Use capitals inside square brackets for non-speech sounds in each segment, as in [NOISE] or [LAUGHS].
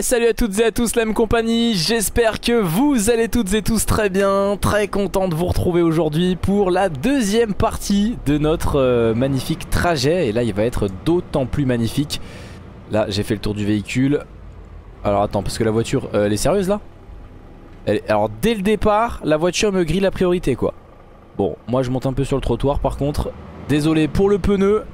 Salut à toutes et à tous la même compagnie, j'espère que vous allez toutes et tous très bien, très content de vous retrouver aujourd'hui pour la deuxième partie de notre euh, magnifique trajet. Et là il va être d'autant plus magnifique. Là j'ai fait le tour du véhicule, alors attends parce que la voiture euh, elle est sérieuse là? Alors dès le départ la voiture me grille la priorité quoi. Bon moi je monte un peu sur le trottoir par contre, désolé pour le pneu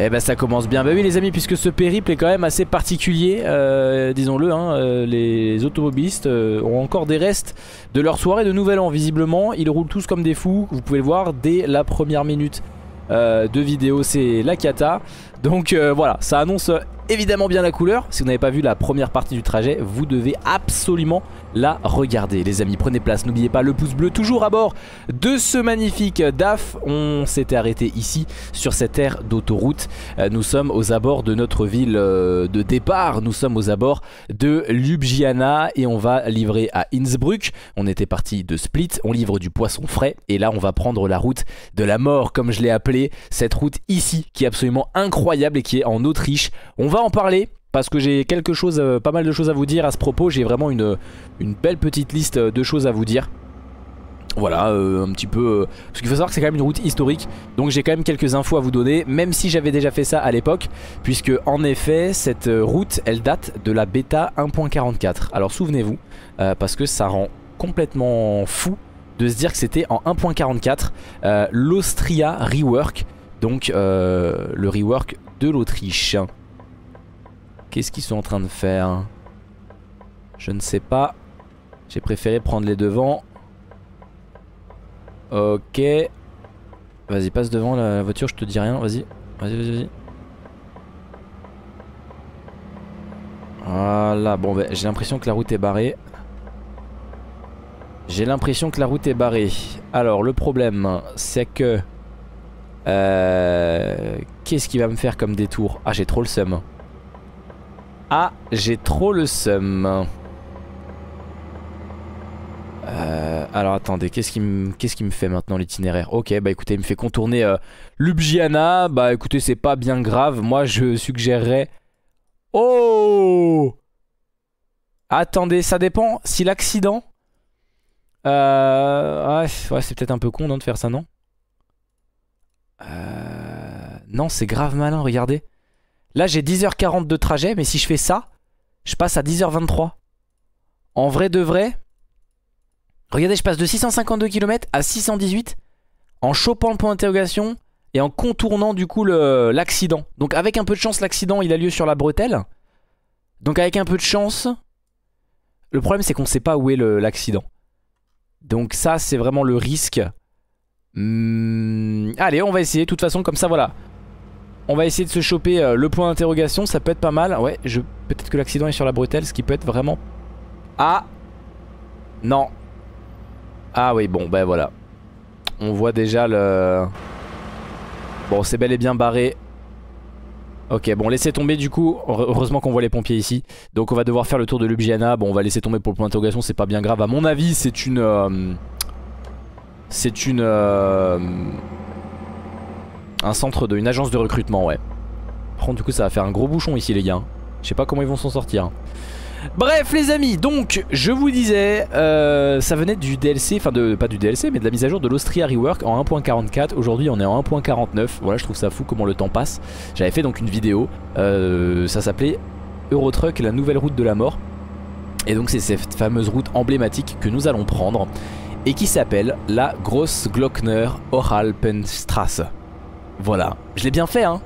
eh ben ça commence bien, bah oui les amis puisque ce périple est quand même assez particulier euh, Disons-le, hein, euh, les automobilistes euh, ont encore des restes de leur soirée de nouvel an. Visiblement Ils roulent tous comme des fous, vous pouvez le voir dès la première minute de vidéo. C'est la cata Donc voilà, ça annonce évidemment bien la couleur. Si vous n'avez pas vu la première partie du trajet, vous devez absolument la regarder. Les amis prenez place n'oubliez pas le pouce bleu toujours à bord de ce magnifique DAF. On s'était arrêté ici sur cette aire d'autoroute. Euh, nous sommes aux abords de notre ville euh, de départ. Nous sommes aux abords de Ljubljana et on va livrer à Innsbruck. On était parti de Split on livre du poisson frais et là on va prendre la route de la mort comme je l'ai appelé. Cette route ici qui est absolument incroyable et qui est en Autriche on va en parler parce que j'ai quelque chose, euh, pas mal de choses à vous dire à ce propos. J'ai vraiment une, belle petite liste de choses à vous dire. Voilà, euh, un petit peu... Euh, parce qu'il faut savoir que c'est quand même une route historique, donc j'ai quand même quelques infos à vous donner, même si j'avais déjà fait ça à l'époque, puisque en effet, cette route, elle date de la bêta 1.44. Alors souvenez-vous, parce que ça rend complètement fou de se dire que c'était en 1.44, l'Austria Rework, donc le rework de l'Autriche. Qu'est-ce qu'ils sont en train de faire? Je ne sais pas. J'ai préféré prendre les devants. Ok. Vas-y, passe devant la voiture, je te dis rien. Vas-y, vas-y, vas-y. Voilà, bon, bah, j'ai l'impression que la route est barrée. J'ai l'impression que la route est barrée. Alors, le problème, c'est que... Euh, Qu'est-ce qui va me faire comme détour? Ah, j'ai trop le seum. Ah, j'ai trop le seum. Euh, alors attendez, qu'est-ce qui, me, fait maintenant l'itinéraire? Ok, bah écoutez, il me fait contourner euh, Ljubljana. Bah écoutez, c'est pas bien grave. Moi, je suggérerais... Oh Attendez, ça dépend. Si l'accident... Ouais, c'est peut-être un peu con de faire ça, non? Euh... Non, c'est grave malin, regardez. Là j'ai 10h40 de trajet mais si je fais ça Je passe à 10h23 En vrai de vrai Regardez je passe de 652 km à 618 En chopant le point d'interrogation Et en contournant du coup l'accident. Donc avec un peu de chance l'accident il a lieu sur la bretelle. Donc avec un peu de chance Le problème c'est qu'on sait pas où est l'accident. Donc ça c'est vraiment le risque Allez on va essayer de toute façon comme ça voilà on va essayer de se choper euh, le point d'interrogation, ça peut être pas mal. Ouais, peut-être que l'accident est sur la bretelle, ce qui peut être vraiment... Ah Non. Ah oui, bon, ben voilà. On voit déjà le... Bon, c'est bel et bien barré. Ok, bon, laissez tomber du coup. Heureusement qu'on voit les pompiers ici. Donc on va devoir faire le tour de Ljubljana. Bon, on va laisser tomber pour le point d'interrogation, c'est pas bien grave. À mon avis, c'est une... Euh, c'est une... Euh, un centre de... Une agence de recrutement, ouais. Par contre, du coup, ça va faire un gros bouchon ici, les gars. Je sais pas comment ils vont s'en sortir. Bref les amis, donc je vous disais, euh, ça venait du DLC, enfin de, pas du DLC mais de la mise à jour de l'Austria Rework en 1.44, aujourd'hui on est en 1.49, voilà je trouve ça fou comment le temps passe. J'avais fait donc une vidéo, euh, ça s'appelait Eurotruck la nouvelle route de la mort. Et donc c'est cette fameuse route emblématique que nous allons prendre et qui s'appelle la Grossglockner Oralpenstrasse. Voilà, je l'ai bien fait hein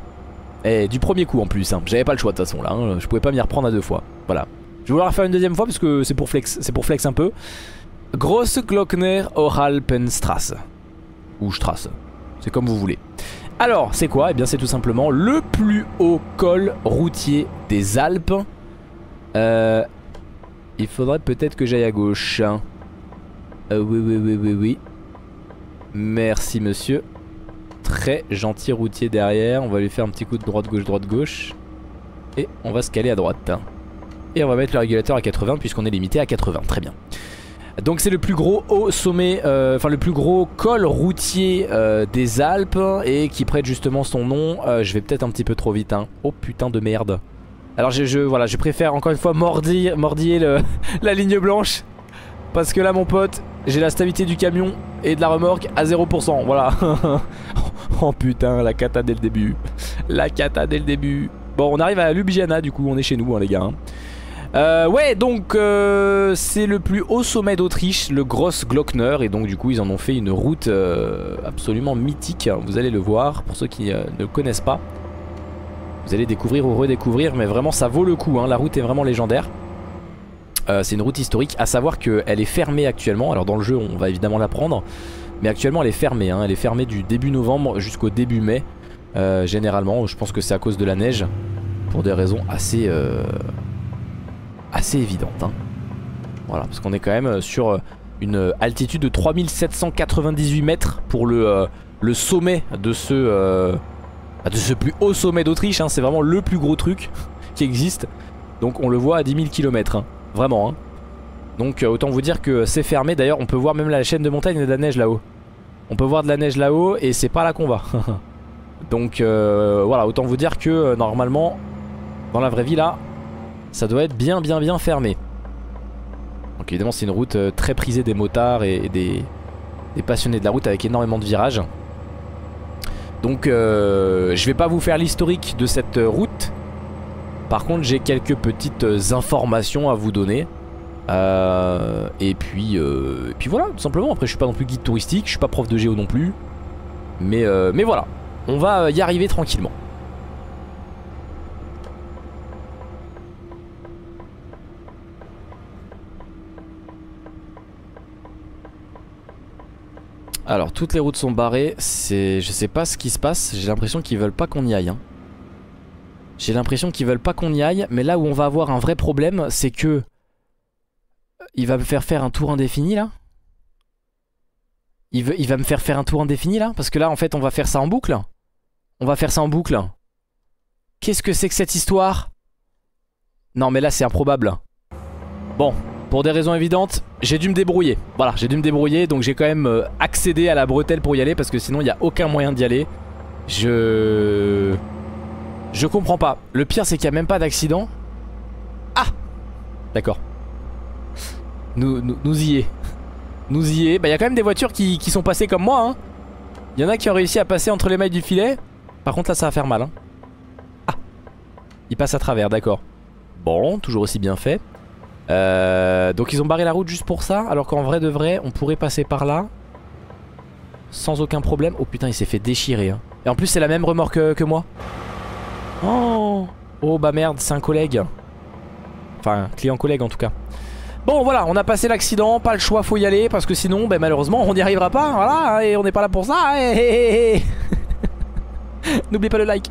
Et du premier coup en plus, hein. j'avais pas le choix de toute façon là, hein. je pouvais pas m'y reprendre à deux fois. Voilà. Je vais vouloir faire une deuxième fois parce que c'est pour flex, c'est pour flex un peu. Grosse Glockner Oralpenstrasse. Ou Strasse, c'est comme vous voulez. Alors, c'est quoi? Eh bien c'est tout simplement le plus haut col routier des Alpes. Euh, il faudrait peut-être que j'aille à gauche. Hein. Euh, oui, oui, oui, oui, oui. Merci monsieur très gentil routier derrière. On va lui faire un petit coup de droite-gauche, droite-gauche. Et on va se caler à droite. Et on va mettre le régulateur à 80 puisqu'on est limité à 80. Très bien. Donc c'est le plus gros haut sommet, euh, enfin le plus gros col routier euh, des Alpes et qui prête justement son nom. Euh, je vais peut-être un petit peu trop vite. Hein. Oh putain de merde. Alors je, voilà, je préfère encore une fois mordiller, mordiller le, [LAUGHS] la ligne blanche. Parce que là mon pote, j'ai la stabilité du camion et de la remorque à 0%. Voilà. [LAUGHS] [LAUGHS] oh putain, la cata dès le début. La cata dès le début. Bon, on arrive à Ljubljana du coup, on est chez nous hein, les gars. hein. Euh, ouais, donc euh, c'est le plus haut sommet d'Autriche, le Gross Glockner, et donc du coup ils en ont fait une route euh, absolument mythique. Vous allez le voir pour ceux qui ne connaissent pas. Vous allez découvrir ou redécouvrir, mais vraiment ça vaut le coup. hein, La route est vraiment légendaire. C'est une route historique, à savoir qu'elle est fermée actuellement. Alors dans le jeu, on va évidemment la prendre, mais actuellement elle est fermée. hein, Elle est fermée du début novembre jusqu'au début mai. Euh, généralement, je pense que c'est à cause de la neige, pour des raisons assez euh, assez évidentes. hein. Voilà, parce qu'on est quand même sur une altitude de 3798 mètres pour le, euh, le sommet de ce, euh, de ce plus haut sommet d'Autriche. hein. C'est vraiment le plus gros truc qui existe. Donc on le voit à 10 000 km, vraiment. Donc euh, autant vous dire que c'est fermé. D'ailleurs, on peut voir même la chaîne de montagne et de la neige là-haut. On peut voir de la neige là-haut et c'est pas là qu'on va. Donc euh, voilà, autant vous dire que euh, normalement, dans la vraie vie là, ça doit être bien bien bien fermé. Donc évidemment c'est une route très prisée des motards et, des, passionnés de la route avec énormément de virages. Donc je vais pas vous faire l'historique de cette route. Par contre j'ai quelques petites informations à vous donner. Euh, et puis euh, puis voilà tout simplement. Après je suis pas non plus guide touristique, je suis pas prof de géo non plus. Mais, euh, mais voilà, on va y arriver tranquillement. Alors toutes les routes sont barrées, c'est je sais pas ce qui se passe, j'ai l'impression qu'ils veulent pas qu'on y aille. hein. J'ai l'impression qu'ils veulent pas qu'on y aille, mais là où on va avoir un vrai problème, c'est que il va me faire faire un tour indéfini là. Il, va me faire faire un tour indéfini là Parce que là en fait on va faire ça en boucle. On va faire ça en boucle. Qu'est-ce que c'est que cette histoire? Non mais là c'est improbable. Bon, pour des raisons évidentes, j'ai dû me débrouiller. Voilà, j'ai dû me débrouiller, donc j'ai quand même euh, accédé à la bretelle pour y aller parce que sinon il n'y a aucun moyen d'y aller. Je... Je comprends pas. Le pire c'est qu'il n'y a même pas d'accident. Ah D'accord. Nous, y est. Nous y est. Bah il y a quand même des voitures qui, sont passées comme moi. hein. Il y en a qui ont réussi à passer entre les mailles du filet. Par contre là ça va faire mal. hein. Ah Il passe à travers, d'accord. Bon, toujours aussi bien fait. Euh, donc ils ont barré la route juste pour ça Alors qu'en vrai de vrai on pourrait passer par là Sans aucun problème Oh putain il s'est fait déchirer hein. Et en plus c'est la même remorque que, moi Oh Oh bah merde c'est un collègue Enfin client collègue en tout cas Bon voilà on a passé l'accident Pas le choix faut y aller Parce que sinon ben, malheureusement on n'y arrivera pas Voilà et on n'est pas là pour ça eh, eh, eh, eh. [LAUGHS] N'oubliez pas le like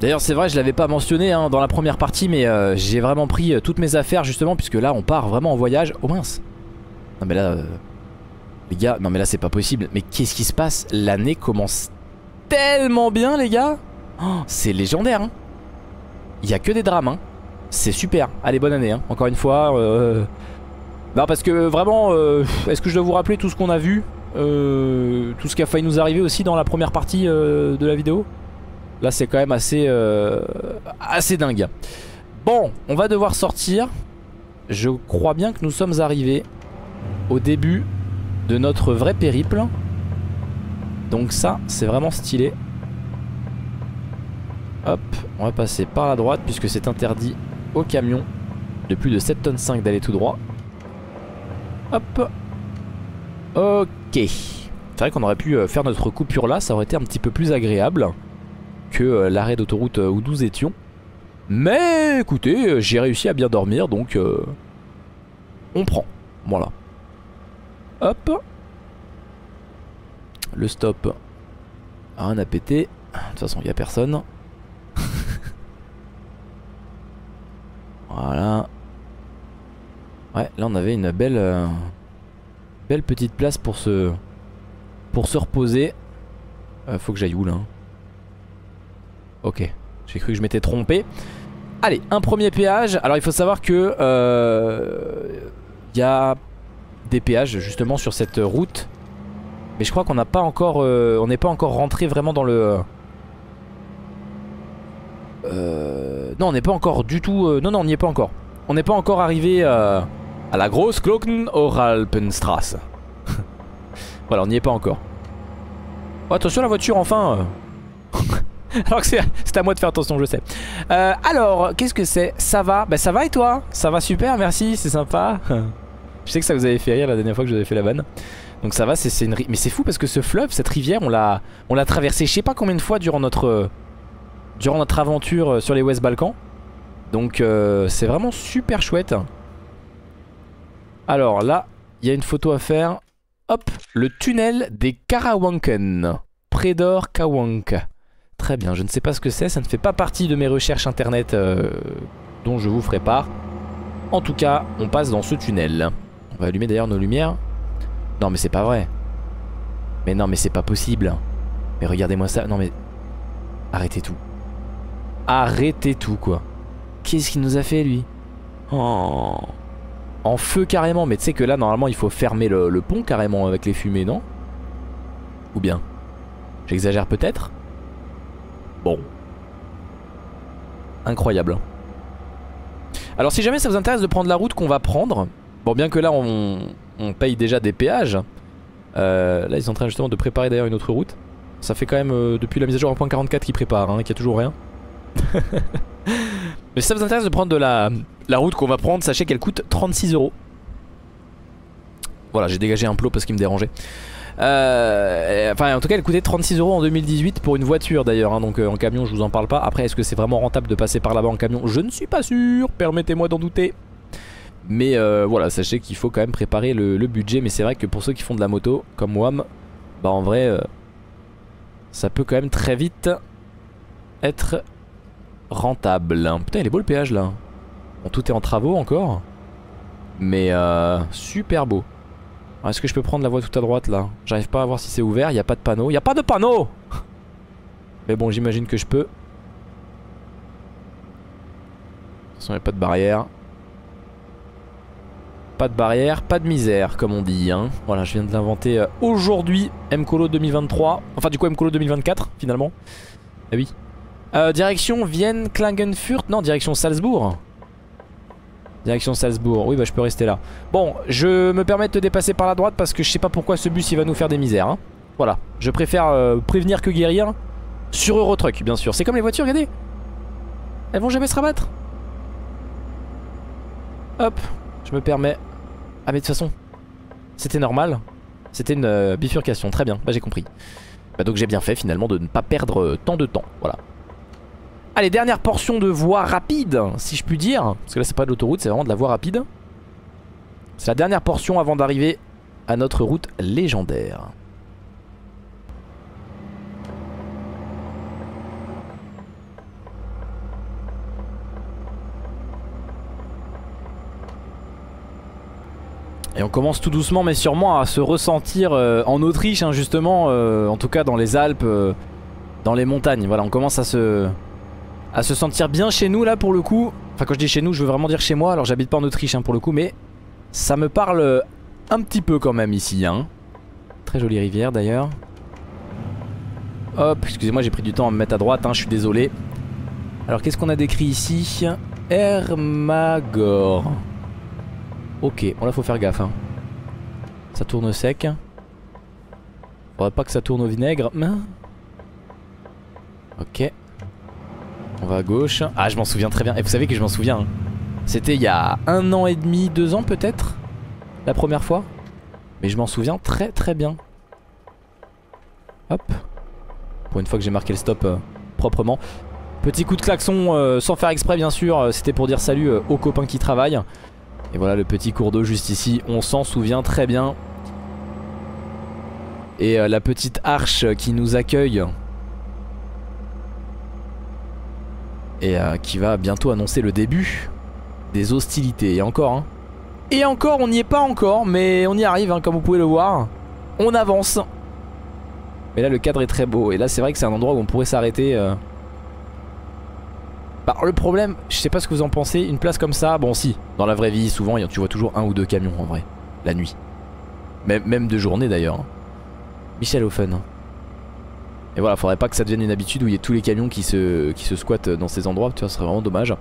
D'ailleurs c'est vrai je l'avais pas mentionné hein, dans la première partie mais euh, j'ai vraiment pris euh, toutes mes affaires justement puisque là on part vraiment en voyage. Oh mince Non mais là euh, les gars non mais là c'est pas possible mais qu'est-ce qui se passe? L'année commence tellement bien les gars Oh, C'est légendaire hein Il y a que des drames hein C'est super Allez bonne année hein encore une fois euh... Non parce que vraiment euh, est-ce que je dois vous rappeler tout ce qu'on a vu Euh, Tout ce qui a failli nous arriver aussi dans la première partie de la vidéo? Là c'est quand même assez assez dingue. Bon, on va devoir sortir. Je crois bien que nous sommes arrivés au début de notre vrai périple. Donc ça, c'est vraiment stylé. Hop, on va passer par la droite puisque c'est interdit aux camions de plus de 7 tonnes 5 d'aller tout droit. Hop. Ok. C'est vrai qu'on aurait pu euh, faire notre coupure là, ça aurait été un petit peu plus agréable que euh, l'arrêt d'autoroute euh, où nous étions. Mais écoutez, j'ai réussi à bien dormir donc on prend. Voilà. Hop. Le stop. Rien à péter. De toute façon, il n'y a personne. Voilà. Ouais, là on avait une belle euh, belle petite place pour se pour se reposer. Euh, faut que j'aille où là hein? Ok, j'ai cru que je m'étais trompé. Allez, un premier péage. Alors il faut savoir que euh, il y a des péages justement sur cette route Mais je crois qu'on n'a pas encore... Euh, on n'est pas encore rentré vraiment dans le... Euh, non, on n'est pas encore du tout... Euh, non, non, on n'y est pas encore. On n'est pas encore arrivé à la grosse Glocken Oralpenstrasse. [LAUGHS] voilà, on n'y est pas encore. Oh, attention la voiture, enfin [LAUGHS] Alors que c'est à moi de faire attention, je sais. alors, qu'est-ce que c'est? Ça va? Bah ça va et toi? Ça va super, merci, c'est sympa. [LAUGHS] je sais que ça vous avait fait rire la dernière fois que je vous avais fait la vanne. Donc ça va, c'est une... Mais c'est fou parce que ce fleuve, cette rivière, on l'a on l'a traversé je sais pas combien de fois durant notre durant notre aventure euh, sur les West Balkans. Donc euh, c'est vraiment super chouette. Alors là, il y a une photo à faire. Hop, le tunnel des Karawanken. Predor Kawank. Très bien, je ne sais pas ce que c'est, ça ne fait pas partie de mes recherches internet euh, dont je vous ferai part. En tout cas, on passe dans ce tunnel. On va allumer d'ailleurs nos lumières. Non mais c'est pas vrai. Mais non mais c'est pas possible. Mais regardez-moi ça. Non mais... Arrêtez tout. Arrêtez tout quoi. Qu'est-ce qu'il nous a fait lui? Oh. En feu carrément. Mais tu sais que là normalement il faut fermer le, pont carrément avec les fumées non? Ou bien? J'exagère peut-être? Bon. Incroyable. Alors si jamais ça vous intéresse de prendre la route qu'on va prendre, bon bien que là on, on paye déjà des péages. Euh, là ils sont en train justement de préparer d'ailleurs une autre route. Ça fait quand même euh, depuis la mise à jour 1.44 qu'ils préparent, hein, qu'il n'y a toujours rien. [LAUGHS] Mais si ça vous intéresse de prendre de la, la route qu'on va prendre, sachez qu'elle coûte 36 euros. Voilà, j'ai dégagé un plot parce qu'il me dérangeait. Euh, enfin, en tout cas, elle coûtait 36 euros en 2018 pour une voiture d'ailleurs. Hein, donc en camion, je vous en parle pas. Après, est-ce que c'est vraiment rentable de passer par là-bas en camion? Je ne suis pas sûr. Permettez-moi d'en douter. Mais euh, voilà, sachez qu'il faut quand même préparer le, budget. Mais c'est vrai que pour ceux qui font de la moto, comme WAM, bah en vrai, euh, ça peut quand même très vite être rentable. Putain, il est beau le péage là. Bon, tout est en travaux encore. Mais euh, super beau. Est-ce que je peux prendre la voie tout à droite là? J'arrive pas à voir si c'est ouvert, il a pas de panneau. Il a pas de panneau [LAUGHS] Mais bon, j'imagine que je peux. De toute façon, il a pas de barrière. Pas de barrière, pas de misère comme on dit hein. Voilà je viens de l'inventer euh, aujourd'hui Mcolo 2023 Enfin du coup Mcolo 2024 finalement Ah oui euh, Direction Vienne Klagenfurt Non direction Salzbourg Direction Salzbourg Oui bah je peux rester là Bon je me permets de te dépasser par la droite Parce que je sais pas pourquoi ce bus il va nous faire des misères hein. Voilà je préfère euh, prévenir que guérir Sur Eurotruck bien sûr C'est comme les voitures regardez Elles vont jamais se rabattre Hop je me permets ah mais de toute façon, c'était normal. C'était une euh, bifurcation, très bien, bah j'ai compris. Bah donc j'ai bien fait finalement de ne pas perdre tant de temps, voilà. Allez, dernière portion de voie rapide, si je puis dire. Parce que là c'est pas de l'autoroute, c'est vraiment de la voie rapide. C'est la dernière portion avant d'arriver à notre route légendaire. Et on commence tout doucement mais sûrement à se ressentir euh, en Autriche hein, justement, euh, en tout cas dans les Alpes, euh, dans les montagnes. Voilà, on commence à se, à se sentir bien chez nous là pour le coup. Enfin quand je dis chez nous, je veux vraiment dire chez moi. Alors j'habite pas en Autriche hein, pour le coup, mais ça me parle un petit peu quand même ici. Hein. Très jolie rivière d'ailleurs. Hop, excusez-moi j'ai pris du temps à me mettre à droite, je suis désolé. Alors qu'est-ce qu'on a décrit ici? Hermagor. Ok, bon là faut faire gaffe. Hein. Ça tourne sec. Faudrait pas que ça tourne au vinaigre. Ok. On va à gauche. Ah, je m'en souviens très bien. Et vous savez que je m'en souviens. Hein. C'était il y a un an et demi, deux ans peut-être La première fois. Mais je m'en souviens très très bien. Hop. Pour une fois que j'ai marqué le stop euh, proprement. Petit coup de klaxon euh, sans faire exprès bien sûr. Euh, c'était pour dire salut aux copains qui travaillent. Et voilà le petit cours d'eau juste ici, on s'en souvient très bien. Et la petite arche qui nous accueille. Et euh, qui va bientôt annoncer le début des hostilités. Et encore, hein. Et encore, on n'y est pas encore, mais on y arrive, hein, comme vous pouvez le voir. On avance. Mais là, le cadre est très beau. Et là, c'est vrai que c'est un endroit où on pourrait s'arrêter. Euh, bah, le problème, je sais pas ce que vous en pensez, une place comme ça, bon si, dans la vraie vie, souvent tu vois toujours un ou deux camions en vrai, la nuit. Même, même de journée d'ailleurs. Michel Offen. Et voilà, faudrait pas que ça devienne une habitude où il y ait tous les camions qui se, qui squattent dans ces endroits, tu vois, ce serait vraiment dommage.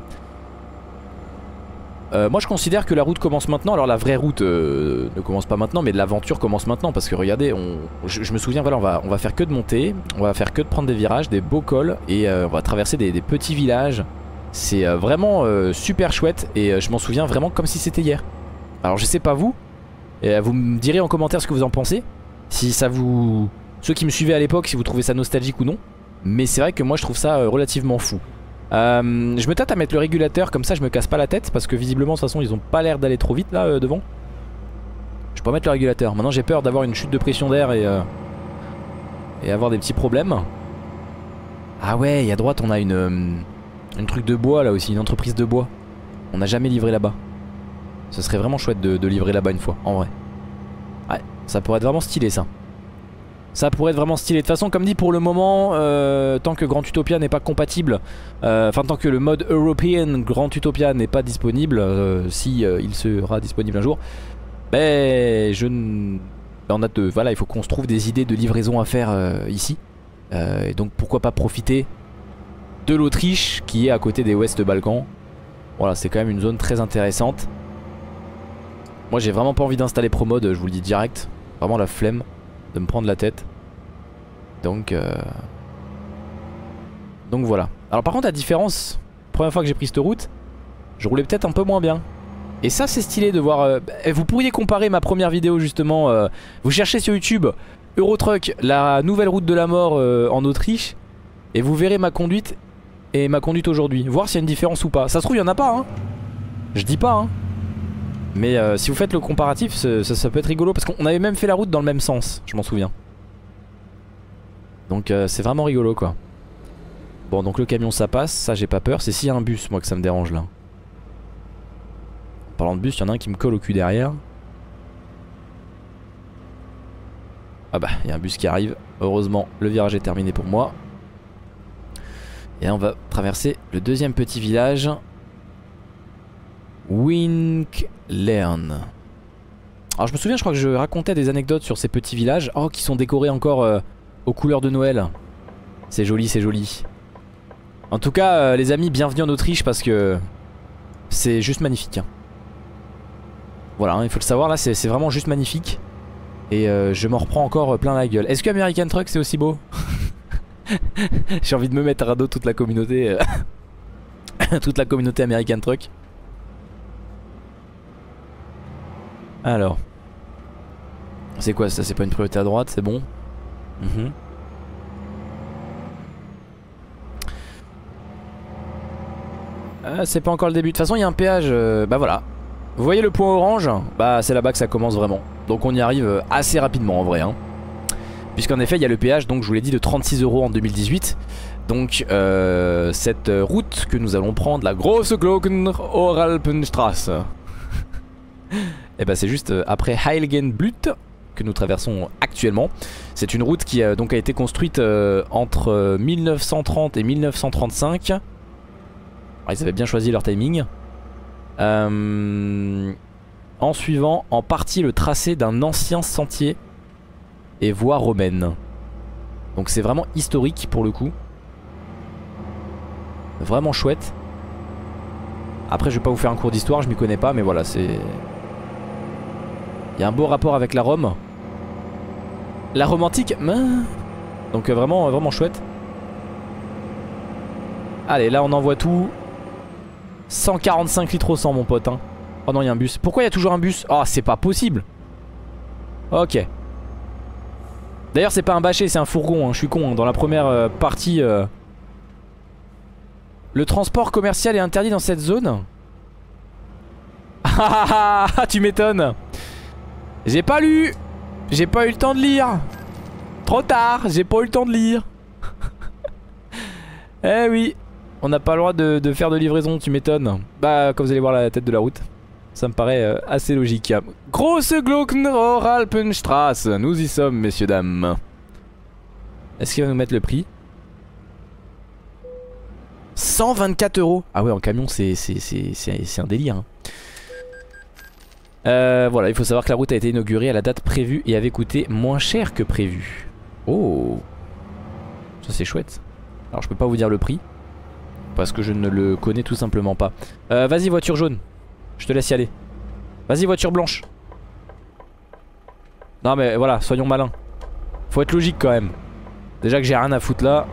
Euh, moi je considère que la route commence maintenant, alors la vraie route euh, ne commence pas maintenant mais l'aventure commence maintenant parce que regardez, je, me souviens voilà on va, on va faire que de monter, on va faire que de prendre des virages, des beaux cols et euh, on va traverser des, petits villages. C'est vraiment super chouette et je m'en souviens vraiment comme si c'était hier. Alors je sais pas vous, vous me direz en commentaire ce que vous en pensez, si ça vous... Ceux qui me suivaient à l'époque, si vous trouvez ça nostalgique ou non, mais c'est vrai que moi je trouve ça relativement fou. Euh, je me tâte à mettre le régulateur comme ça je me casse pas la tête parce que visiblement de toute façon ils ont pas l'air d'aller trop vite là euh, devant. Je peux mettre le régulateur. Maintenant j'ai peur d'avoir une chute de pression d'air et, euh, et avoir des petits problèmes. Ah ouais et à droite on a une, une truc de bois là aussi, une entreprise de bois. On n'a jamais livré là-bas. Ce serait vraiment chouette de livrer là-bas une fois en vrai. Ouais ça pourrait être vraiment stylé ça. Ça pourrait être vraiment stylé. De toute façon, comme dit, pour le moment, euh, tant que Grand Utopia n'est pas compatible, euh, enfin tant que le mode European Grand Utopia n'est pas disponible, euh, si il sera disponible un jour, ben je on a de, voilà, il faut qu'on se trouve des idées de livraison à faire ici. et donc pourquoi pas profiter de l'Autriche qui est à côté des Ouest Balkans. Voilà, c'est quand même une zone très intéressante. Moi, j'ai vraiment pas envie d'installer ProMode, je vous le dis direct. Vraiment la flemme de me prendre la tête. Donc, euh... donc voilà. Alors par contre la différence, première fois que j'ai pris cette route, je roulais peut-être un peu moins bien. Et ça c'est stylé de voir... Euh... Vous pourriez comparer ma première vidéo justement, euh... vous cherchez sur YouTube Eurotruck, la nouvelle route de la mort euh, en Autriche, et vous verrez ma conduite et ma conduite aujourd'hui. Voir s'il y a une différence ou pas. Ça se trouve il y en a pas hein. Je dis pas hein. Mais euh, si vous faites le comparatif, ça, peut être rigolo parce qu'on avait même fait la route dans le même sens, je m'en souviens. Donc euh, c'est vraiment rigolo quoi. Bon donc le camion ça passe, ça j'ai pas peur, c'est s'il y a un bus moi que ça me dérange là. En parlant de bus, il y en a un qui me colle au cul derrière. Ah bah il y a un bus qui arrive, heureusement le virage est terminé pour moi. Et on va traverser le deuxième petit village Wink Learn. Alors je me souviens, je crois que je racontais des anecdotes sur ces petits villages. Oh, qui sont décorés encore euh, aux couleurs de Noël. C'est joli, c'est joli. En tout cas, euh, les amis, bienvenue en Autriche parce que c'est juste magnifique. Hein. Voilà, hein, il faut le savoir, là c'est vraiment juste magnifique. Et euh, je m'en reprends encore plein la gueule. Est-ce que American Truck c'est aussi beau? [LAUGHS] J'ai envie de me mettre à dos toute la communauté. [LAUGHS] toute la communauté American Truck. Alors. C'est quoi ça? C'est pas une priorité à droite, c'est bon? Mhm. ah, C'est pas encore le début. De toute façon, il y a un péage. Euh, bah voilà. Vous voyez le point orange? Bah c'est là-bas que ça commence vraiment. Donc on y arrive euh, assez rapidement en vrai. Hein. Puisqu'en effet, il y a le péage, donc je vous l'ai dit, de 36 euros en 2018. Donc euh, cette route que nous allons prendre, la grosse Glocken Oralpenstrasse. Et eh bah ben, c'est juste euh, après Heiligenblut que nous traversons actuellement. C'est une route qui a, donc a été construite euh, entre 1930 euh, et 1935. Alors, ils avaient bien choisi leur timing. en suivant en partie le tracé d'un ancien sentier et voie romaine. Donc c'est vraiment historique pour le coup. Vraiment chouette. Après je vais pas vous faire un cours d'histoire, je m'y connais pas mais voilà c'est il y a un beau rapport avec la Rome. La romantique, donc euh, vraiment, vraiment chouette. Allez, là on envoie tout. 145 litres au 100 mon pote. Hein. Oh non, il y a un bus. Pourquoi il y a toujours un bus? Oh, c'est pas possible. Ok. D'ailleurs, c'est pas un bâché, c'est un fourgon. Hein. Je suis con. Hein. Dans la première euh, partie... Euh, le transport commercial est interdit dans cette zone? [LAUGHS] Ah tu m'étonnes j'ai pas lu. J'ai pas eu le temps de lire. Trop tard, j'ai pas eu le temps de lire. [LAUGHS] Eh oui On n'a pas le droit de, faire de livraison, tu m'étonnes. Bah comme vous allez voir la tête de la route Ça me paraît euh, assez logique. Grosse Alpenstrasse. Nous y sommes messieurs dames. Est-ce qu'il va nous mettre le prix? 124 euros. Ah ouais en camion c'est un délire hein. Euh, voilà, il faut savoir que la route a été inaugurée à la date prévue et avait coûté moins cher que prévu. Oh Ça c'est chouette. Alors je peux pas vous dire le prix. Parce que je ne le connais tout simplement pas. Euh, Vas-y voiture jaune. Je te laisse y aller. Vas-y voiture blanche. Non mais voilà, soyons malins. Faut être logique quand même. Déjà que j'ai rien à foutre là.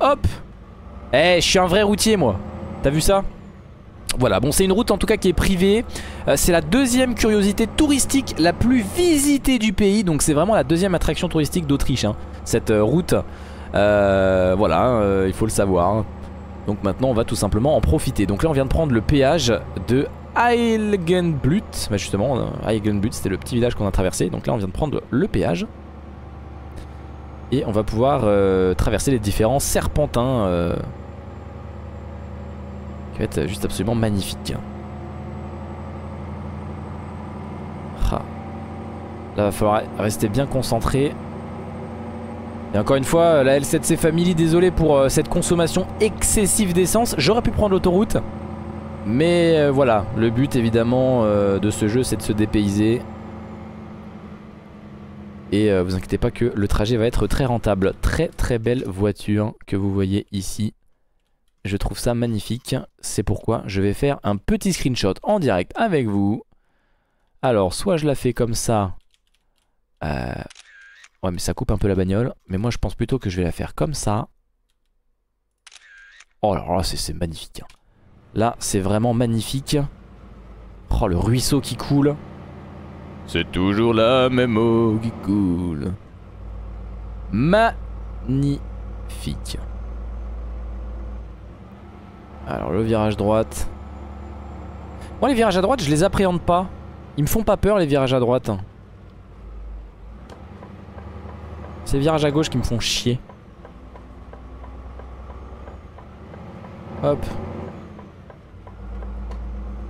Hop Eh, je suis un vrai routier moi. T'as vu ça? Voilà, bon c'est une route en tout cas qui est privée euh, C'est la deuxième curiosité touristique la plus visitée du pays Donc c'est vraiment la deuxième attraction touristique d'Autriche hein, Cette euh, route euh, Voilà, il faut le savoir. Donc maintenant on va tout simplement en profiter. Donc là on vient de prendre le péage de Heiligenblut bah Justement, Heiligenblut c'était le petit village qu'on a traversé. Donc là on vient de prendre le péage. Et on va pouvoir traverser les différents serpentins va être juste absolument magnifique. Ah. Là, va falloir rester bien concentré. Et encore une fois, la L7C Family, désolé pour euh, cette consommation excessive d'essence. J'aurais pu prendre l'autoroute. Mais euh, voilà, le but évidemment euh, de ce jeu, c'est de se dépayser. Et vous inquiétez pas que le trajet va être très rentable. Très très belle voiture que vous voyez ici. Je trouve ça magnifique. C'est pourquoi je vais faire un petit screenshot en direct avec vous. Alors, soit je la fais comme ça. Euh, ouais, mais ça coupe un peu la bagnole. Mais moi, je pense plutôt que je vais la faire comme ça. Oh, alors là, c'est magnifique. Hein. Là, c'est vraiment magnifique. Oh, le ruisseau qui coule. C'est toujours la même eau qui coule. Magnifique. Alors le virage droite. Moi les virages à droite je les appréhende pas. Ils me font pas peur les virages à droite. Les virages à gauche qui me font chier. Hop.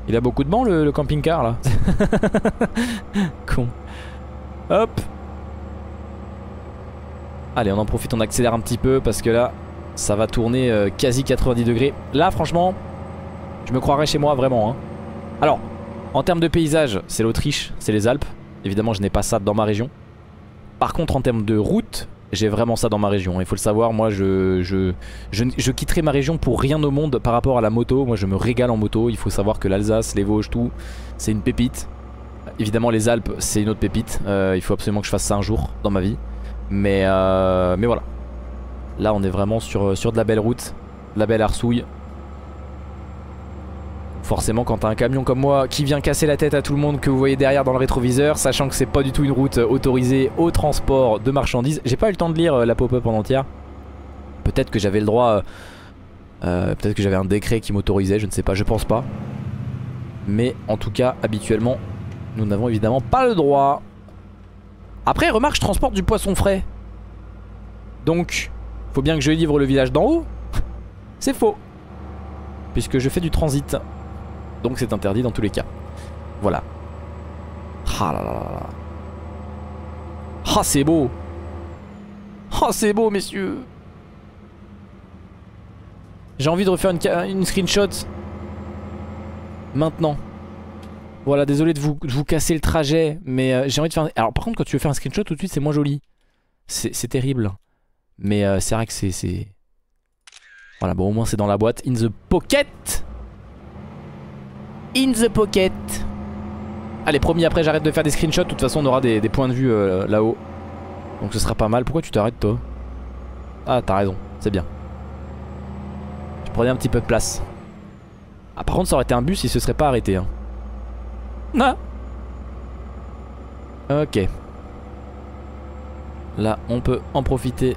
Il a beaucoup de bancs le, le camping-car là. [LAUGHS] Con. Hop. Allez on en profite, on accélère un petit peu parce que là ça va tourner euh, quasi 90 degrés. Là, franchement, je me croirais chez moi vraiment. Hein. Alors, en termes de paysage, c'est l'Autriche, c'est les Alpes. Évidemment, je n'ai pas ça dans ma région. Par contre, en termes de route, j'ai vraiment ça dans ma région. Il faut le savoir, moi, je, je, quitterai ma région pour rien au monde par rapport à la moto. Moi, je me régale en moto. Il faut savoir que l'Alsace, les Vosges, tout, c'est une pépite. Évidemment, les Alpes, c'est une autre pépite. Euh, il faut absolument que je fasse ça un jour dans ma vie. Mais, euh, mais voilà, Là on est vraiment sur, sur de la belle route, de la belle arsouille. Forcément quand t'as un camion comme moi qui vient casser la tête à tout le monde que vous voyez derrière dans le rétroviseur, sachant que c'est pas du tout une route euh, autorisée au transport de marchandises. J'ai pas eu le temps de lire euh, la pop-up en entière. Peut-être que j'avais le droit... Peut-être que j'avais un décret qui m'autorisait, je ne sais pas, je pense pas. Mais en tout cas, habituellement, nous n'avons évidemment pas le droit. Après, remarque, je transporte du poisson frais. Donc, faut bien que je livre le village d'en haut. [LAUGHS] C'est faux. Puisque je fais du transit. Donc c'est interdit dans tous les cas. Voilà. Ah là là là. Ah c'est beau. Ah c'est beau messieurs. J'ai envie de refaire une, une screenshot. Maintenant. Voilà, désolé de vous, casser le trajet, mais euh, j'ai envie de faire... Alors par contre, quand tu veux faire un screenshot, tout de suite, c'est moins joli. C'est terrible. Mais euh, c'est vrai que c'est... Voilà, bon au moins c'est dans la boîte. In the pocket In the pocket Allez, promis, après j'arrête de faire des screenshots. De toute façon, on aura des, points de vue euh, là-haut. Donc ce sera pas mal. Pourquoi tu t'arrêtes, toi? Ah, t'as raison. C'est bien. Je prenais un petit peu de place. Ah, par contre, ça aurait été un bus, il se serait pas arrêté. Hein. Ah Ok. Là, on peut en profiter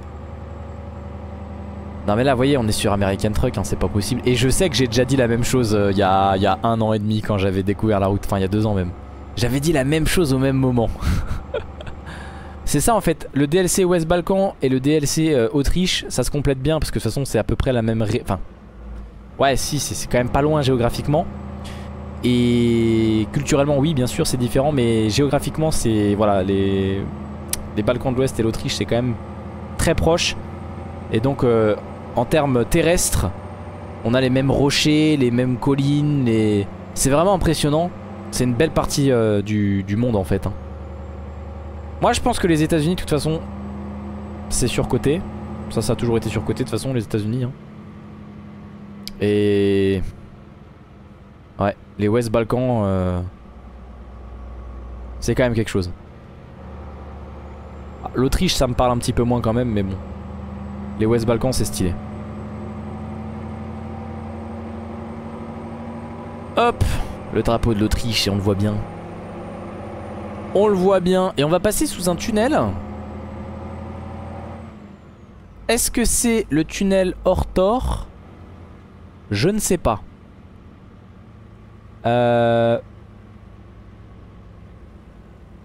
non mais là vous voyez on est sur American Truck hein, c'est pas possible. Et je sais que j'ai déjà dit la même chose euh, il y, a, un an et demi quand j'avais découvert la route Enfin il y a deux ans même. J'avais dit la même chose au même moment. [LAUGHS] C'est ça en fait. Le DLC West Balkan et le DLC euh, Autriche Ça se complète bien parce que de toute façon c'est à peu près la même Enfin Ouais si c'est quand même pas loin géographiquement. Et culturellement oui bien sûr c'est différent Mais géographiquement c'est Voilà les, les Balkans de l'Ouest et l'Autriche c'est quand même très proche. Et donc euh, en termes terrestres, on a les mêmes rochers, les mêmes collines, les... c'est vraiment impressionnant. C'est une belle partie euh, du, monde en fait. Hein. Moi je pense que les états unis de toute façon, c'est surcoté. Ça, ça a toujours été surcoté de toute façon, les États-Unis. Hein. Et. Ouais, les West Balkans. Euh, c'est quand même quelque chose. Ah, L'Autriche, ça me parle un petit peu moins quand même, mais bon. Les West Balkans, c'est stylé. Hop Le drapeau de l'Autriche, et on le voit bien. On le voit bien. Et on va passer sous un tunnel. Est-ce que c'est le tunnel Hortor Je ne sais pas. Euh...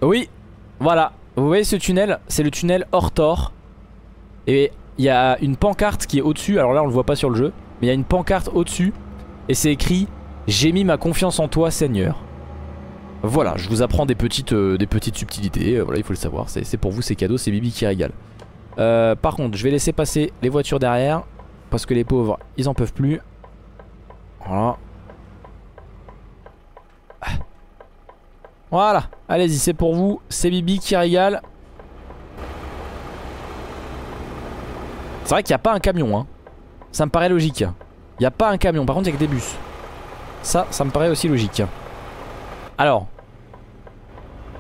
Oui, voilà. Vous voyez ce tunnel? C'est le tunnel Hortor. Et il y a une pancarte qui est au-dessus. Alors là, on le voit pas sur le jeu. Mais il y a une pancarte au-dessus. Et c'est écrit « J'ai mis ma confiance en toi, Seigneur ». Voilà, je vous apprends des petites, euh, des petites subtilités. Euh, voilà, il faut le savoir. C'est pour vous, c'est cadeau. C'est Bibi qui régale. Euh, par contre, je vais laisser passer les voitures derrière. Parce que les pauvres, ils en peuvent plus. Voilà. Voilà, allez-y, c'est pour vous. C'est Bibi qui régale. C'est vrai qu'il n'y a pas un camion. Hein. Ça me paraît logique. Il n'y a pas un camion. Par contre, il y a que des bus. Ça, ça me paraît aussi logique. Alors.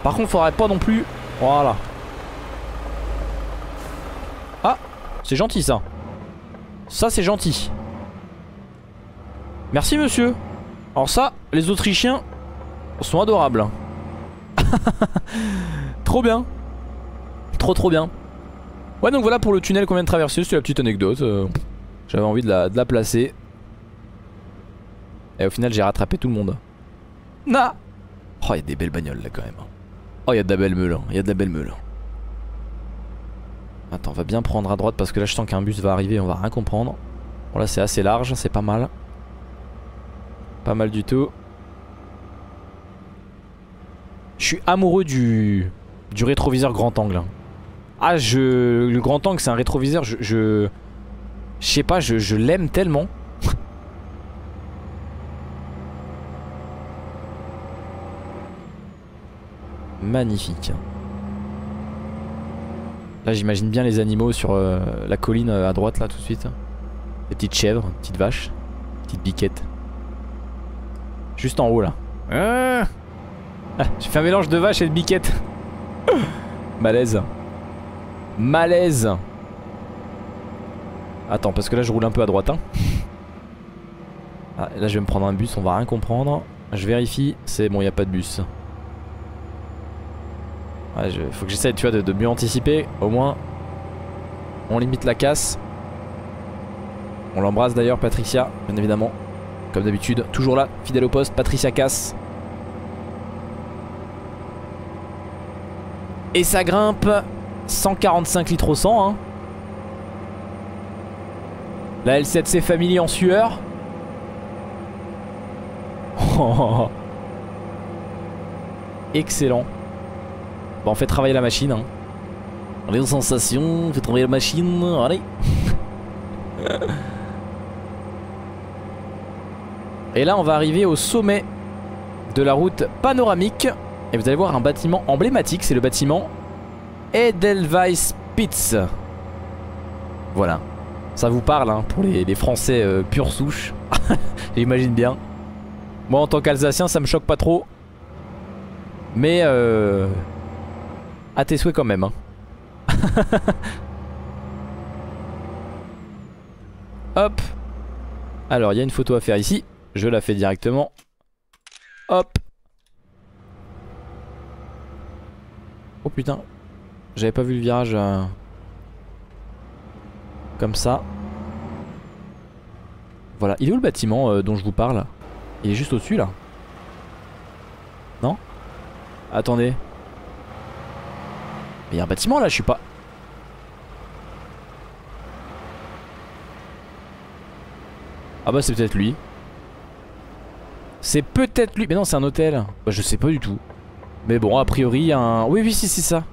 Par contre, faudrait pas non plus... Voilà. Ah, c'est gentil ça. Ça, c'est gentil. Merci, monsieur. Alors ça, les Autrichiens sont adorables. [LAUGHS] trop bien. Trop trop bien. Ouais donc voilà pour le tunnel qu'on vient de traverser, c'était la petite anecdote. Euh, j'avais envie de la, placer. Et au final j'ai rattrapé tout le monde. Na Oh il y a des belles bagnoles là quand même. Oh il y a de la belle meule, il y a de la belle meule. Attends on va bien prendre à droite parce que là je sens qu'un bus va arriver on va rien comprendre. Bon là c'est assez large, c'est pas mal. Pas mal du tout. Je suis amoureux du, du rétroviseur grand angle. Ah, je, le grand angle, c'est un rétroviseur, je... Je, sais pas, je, je l'aime tellement. [LAUGHS] Magnifique. Là, j'imagine bien les animaux sur euh, la colline euh, à droite, là, tout de suite. Les petites chèvres, petites vaches, petites biquettes. Juste en haut, là. Ah ah, j'ai fait un mélange de vache et de biquette. [LAUGHS] Malaise. Malaise. Attends, parce que là je roule un peu à droite. Hein. Ah, là je vais me prendre un bus, on va rien comprendre. Je vérifie, c'est bon, il n'y a pas de bus. Ouais, faut que j'essaie, tu vois, de, de mieux anticiper. Au moins, on limite la casse. On l'embrasse d'ailleurs, Patricia, bien évidemment. Comme d'habitude, toujours là, fidèle au poste, Patricia casse. Et ça grimpe 145 litres au 100. Hein. La L7C Family en sueur. [LAUGHS] Excellent. Bon, on fait travailler la machine. Hein. Allez, sensation, on fait travailler la machine. Allez. Et là, on va arriver au sommet de la route panoramique. Et vous allez voir un bâtiment emblématique, c'est le bâtiment Edelweiss Spitz. Voilà. Ça vous parle hein, pour les, Français euh, pure souche. [LAUGHS] J'imagine bien. Moi en tant qu'Alsacien ça me choque pas trop. Mais euh, à tes souhaits quand même. Hein. [LAUGHS] Hop. Alors il y a une photo à faire ici. Je la fais directement. Hop. Oh putain. J'avais pas vu le virage euh, comme ça. Voilà. Il est où le bâtiment euh, dont je vous parle? Il est juste au-dessus là. Non? Attendez. Mais il y a un bâtiment là, je suis pas... Ah bah c'est peut-être lui. C'est peut-être lui. Mais non, c'est un hôtel. Bah, je sais pas du tout. Mais bon, a priori, un... Oui, oui, si, c'est ça.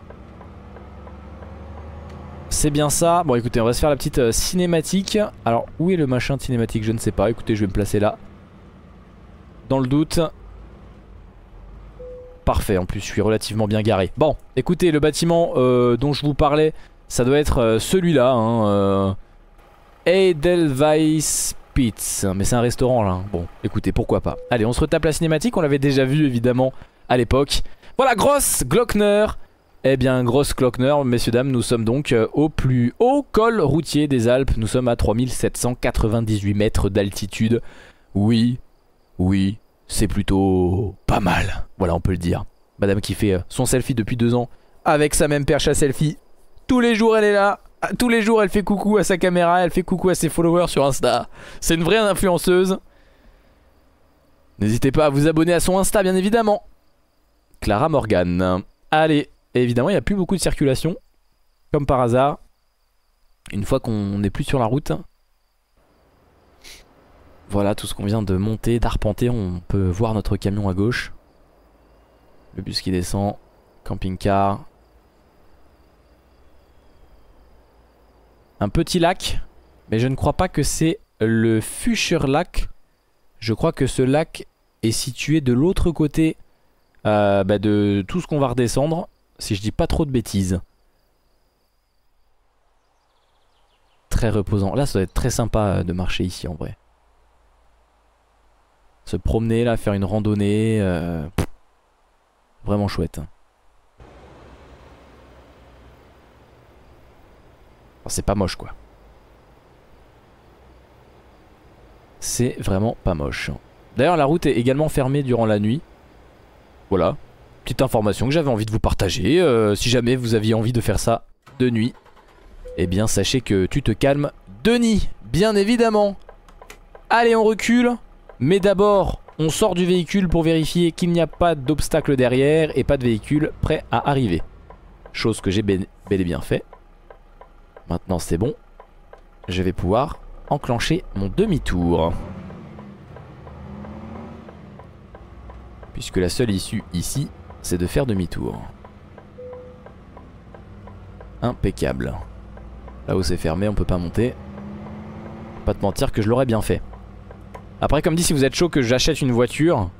C'est bien ça. Bon, écoutez, on va se faire la petite euh, cinématique. Alors, où est le machin de cinématique? Je ne sais pas. Écoutez, je vais me placer là. Dans le doute. Parfait, en plus, je suis relativement bien garé. Bon, écoutez, le bâtiment euh, dont je vous parlais, Ça doit être euh, celui-là. Hein, Edelweiss Pizza. Mais c'est un restaurant là. Bon, écoutez, pourquoi pas. Allez, on se retape la cinématique. On l'avait déjà vu évidemment à l'époque. Voilà, grosse Glockner. Eh bien, grosse Glockner, messieurs, dames, nous sommes donc euh, au plus haut col routier des Alpes. Nous sommes à 3798 mètres d'altitude. Oui, oui, c'est plutôt pas mal. Voilà, on peut le dire. Madame qui fait euh, son selfie depuis deux ans avec sa même perche à selfie. Tous les jours, elle est là. Ah, tous les jours, elle fait coucou à sa caméra, elle fait coucou à ses followers sur Insta. C'est une vraie influenceuse. N'hésitez pas à vous abonner à son Insta, bien évidemment. Clara Morgan. Allez, évidemment, il n'y a plus beaucoup de circulation. Comme par hasard. Une fois qu'on n'est plus sur la route. Voilà, tout ce qu'on vient de monter, d'arpenter, on peut voir notre camion à gauche. Le bus qui descend. Camping-car. Un petit lac. Mais je ne crois pas que c'est le Lac. Je crois que ce lac est situé de l'autre côté euh, bah, de tout ce qu'on va redescendre. Si je dis pas trop de bêtises. Très reposant. Là, ça doit être très sympa euh, de marcher ici en vrai. Se promener là, faire une randonnée. Euh, vraiment chouette. c'est pas moche quoi. C'est vraiment pas moche. D'ailleurs la route est également fermée durant la nuit. Voilà. Petite information que j'avais envie de vous partager. Euh, si jamais vous aviez envie de faire ça de nuit. Eh bien sachez que tu te calmes Denis, bien évidemment. Allez on recule. Mais d'abord on sort du véhicule pour vérifier qu'il n'y a pas d'obstacle derrière et pas de véhicule prêt à arriver. Chose que j'ai bel et bien fait. Maintenant c'est bon. Je vais pouvoir enclencher mon demi-tour. Puisque la seule issue ici, c'est de faire demi-tour. Impeccable. Là où c'est fermé, on peut pas monter. Pas te mentir que je l'aurais bien fait. Après comme dit si vous êtes chaud que j'achète une voiture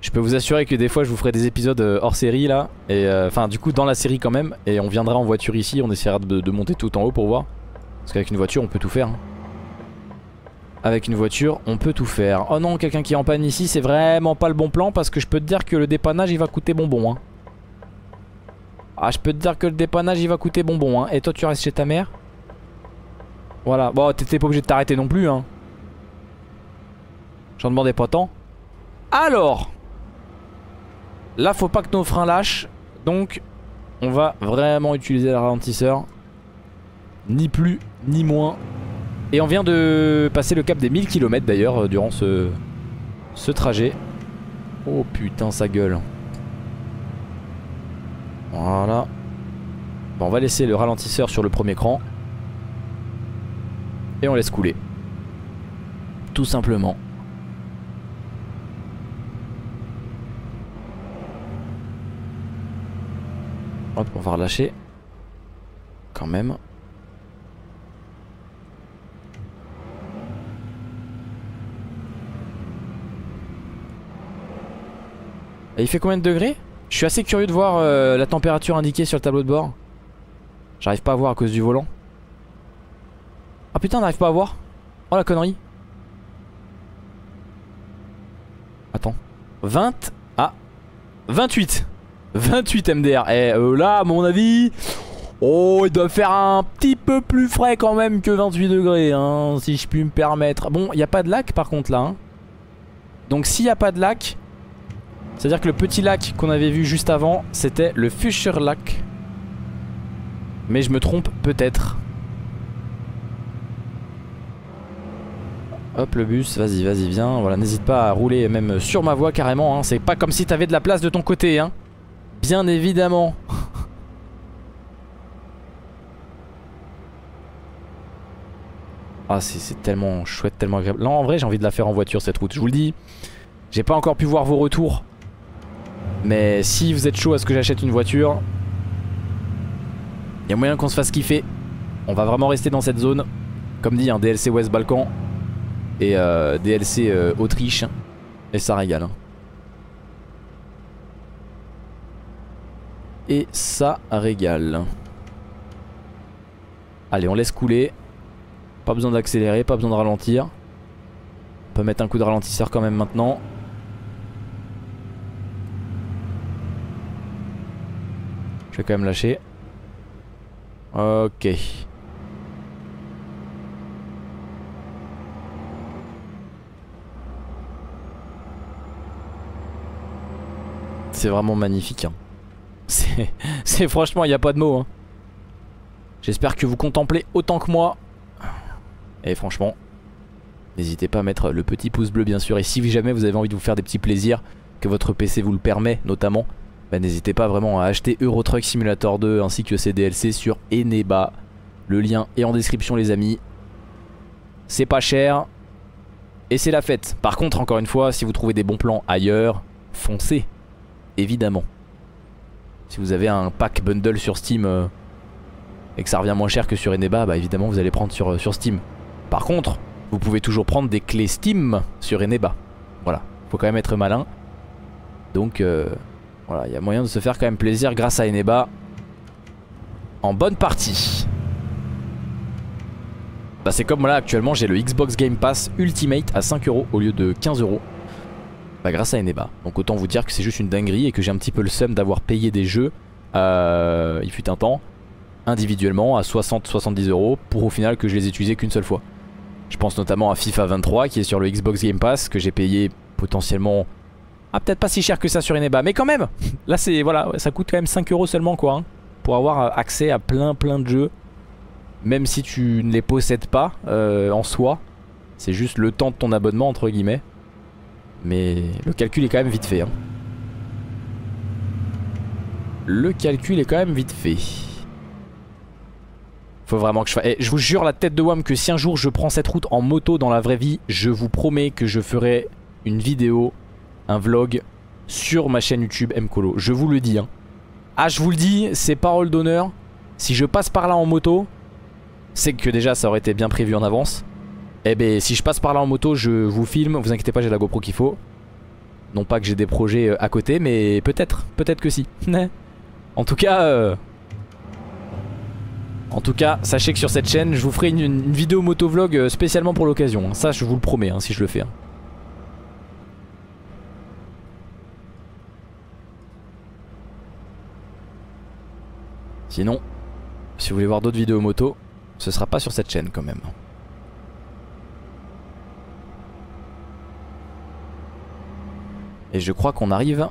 je peux vous assurer que des fois je vous ferai des épisodes euh, hors série là et euh, enfin du coup dans la série quand même et on viendra en voiture ici on essaiera de, monter tout en haut pour voir parce qu'avec une voiture on peut tout faire hein. Avec une voiture on peut tout faire. Oh non quelqu'un qui est en panne ici c'est vraiment pas le bon plan parce que je peux te dire que le dépannage il va coûter bonbon hein. ah je peux te dire que le dépannage il va coûter bonbon hein. et toi tu restes chez ta mère? Voilà. Bon t'étais pas obligé de t'arrêter non plus hein. J'en demandais pas tant. Alors Là faut pas que nos freins lâchent. Donc on va vraiment utiliser le ralentisseur. Ni plus ni moins Et on vient de passer le cap des 1000 km d'ailleurs euh, durant ce, ce trajet. Oh putain sa gueule. Voilà. Bon on va laisser le ralentisseur sur le premier cran. Et on laisse couler. Tout simplement. Hop, on va relâcher. Quand même. Il fait combien de degrés? Je suis assez curieux de voir euh, la température indiquée sur le tableau de bord. J'arrive pas à voir à cause du volant. Ah putain, on n'arrive pas à voir. Oh la connerie. Attends. 20 Ah 28 28 MDR. Et là, à mon avis, oh, il doit faire un petit peu plus frais quand même que 28 degrés, hein, si je puis me permettre. Bon, il n'y a pas de lac par contre là. Hein. Donc s'il n'y a pas de lac, c'est-à-dire que le petit lac qu'on avait vu juste avant, c'était le Future Lac. Mais je me trompe peut-être. Hop le bus, vas-y, vas-y, viens. Voilà, n'hésite pas à rouler même sur ma voie carrément. Hein. C'est pas comme si t'avais de la place de ton côté. Hein. Bien évidemment. Ah c'est tellement chouette, tellement agréable. Là en vrai j'ai envie de la faire en voiture cette route, je vous le dis. J'ai pas encore pu voir vos retours. Mais si vous êtes chaud à ce que j'achète une voiture, il y a moyen qu'on se fasse kiffer. On va vraiment rester dans cette zone. Comme dit, un DLC West Balkan et euh, DLC euh, Autriche. Et ça régale. Hein. Et ça régale. Allez, on laisse couler. Pas besoin d'accélérer, pas besoin de ralentir. On peut mettre un coup de ralentisseur quand même maintenant. Je vais quand même lâcher. Ok. C'est vraiment magnifique. Hein. [LAUGHS] C'est franchement, il n'y a pas de mots. Hein. J'espère que vous contemplez autant que moi. Et franchement, n'hésitez pas à mettre le petit pouce bleu bien sûr. Et si jamais vous avez envie de vous faire des petits plaisirs, que votre PC vous le permet notamment, bah, n'hésitez pas vraiment à acheter Euro Truck Simulator 2 ainsi que ses DLC sur Eneba. Le lien est en description les amis. C'est pas cher. Et c'est la fête. Par contre, encore une fois, si vous trouvez des bons plans ailleurs, foncez. Évidemment. Si vous avez un pack bundle sur Steam euh, et que ça revient moins cher que sur Eneba, bah évidemment vous allez prendre sur, euh, sur Steam. Par contre, vous pouvez toujours prendre des clés Steam sur Eneba. Voilà, faut quand même être malin. Donc euh, voilà, il y a moyen de se faire quand même plaisir grâce à Eneba. En bonne partie. Bah c'est comme là actuellement j'ai le Xbox Game Pass Ultimate à 5 euros au lieu de 15 euros. Bah grâce à Eneba. Donc autant vous dire que c'est juste une dinguerie et que j'ai un petit peu le seum d'avoir payé des jeux, euh, il fut un temps, individuellement à 60-70 euros pour au final que je les ai utilisés qu'une seule fois. Je pense notamment à FIFA 23 qui est sur le Xbox Game Pass que j'ai payé potentiellement... Ah peut-être pas si cher que ça sur Eneba mais quand même Là c'est voilà ça coûte quand même 5 euros seulement quoi hein, Pour avoir accès à plein plein de jeux. Même si tu ne les possèdes pas euh, en soi C'est juste le temps de ton abonnement entre guillemets. Mais le calcul est quand même vite fait hein. Le calcul est quand même vite fait. Faut vraiment que je fasse... Eh, je vous jure la tête de Wam que si un jour je prends cette route en moto dans la vraie vie, je vous promets que je ferai une vidéo, un vlog sur ma chaîne YouTube Mcolo. Je vous le dis. Hein. Ah, je vous le dis, c'est parole d'honneur. Si je passe par là en moto, c'est que déjà ça aurait été bien prévu en avance. Eh ben, si je passe par là en moto, je vous filme. Vous inquiétez pas, j'ai la GoPro qu'il faut. Non pas que j'ai des projets euh, à côté, mais peut-être, peut-être que si. [LAUGHS] en tout cas, euh, en tout cas, sachez que sur cette chaîne, je vous ferai une, vidéo motovlog euh, spécialement pour l'occasion. Ça, je vous le promets, hein, si je le fais. Hein. Sinon, si vous voulez voir d'autres vidéos moto, ce sera pas sur cette chaîne quand même. Et je crois qu'on arrive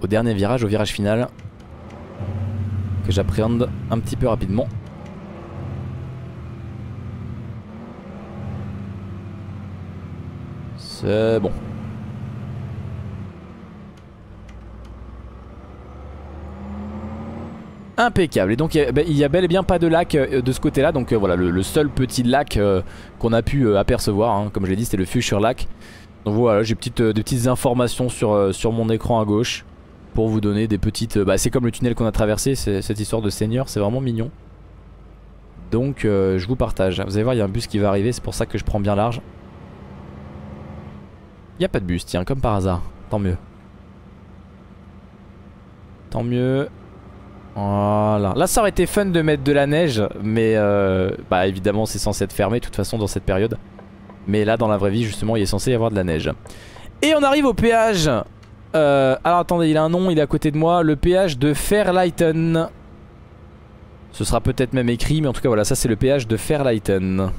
au dernier virage, au virage final que j'appréhende un petit peu rapidement. C'est bon. Impeccable. Et donc il y, a bel et bien pas de lac euh, de ce côté-là. Donc euh, voilà, le, seul petit lac euh, qu'on a pu apercevoir, hein, comme je l'ai dit, c'était le Fuchsia Lac. Donc voilà, j'ai des petites informations sur, mon écran à gauche pour vous donner des petites... Bah, c'est comme le tunnel qu'on a traversé, cette histoire de seigneur, c'est vraiment mignon. Donc je vous partage. Vous allez voir, il y a un bus qui va arriver, c'est pour ça que je prends bien large. Il n'y a pas de bus, tiens, comme par hasard. Tant mieux. Tant mieux. Voilà. Là, ça aurait été fun de mettre de la neige, mais euh, bah évidemment, c'est censé être fermé de toute façon dans cette période. Mais là, dans la vraie vie, justement, il est censé y avoir de la neige. Et on arrive au péage euh, alors attendez, il a un nom, il est à côté de moi. Le péage de Fairlighten. Ce sera peut-être même écrit, mais en tout cas voilà, ça c'est le péage de Fairlighten.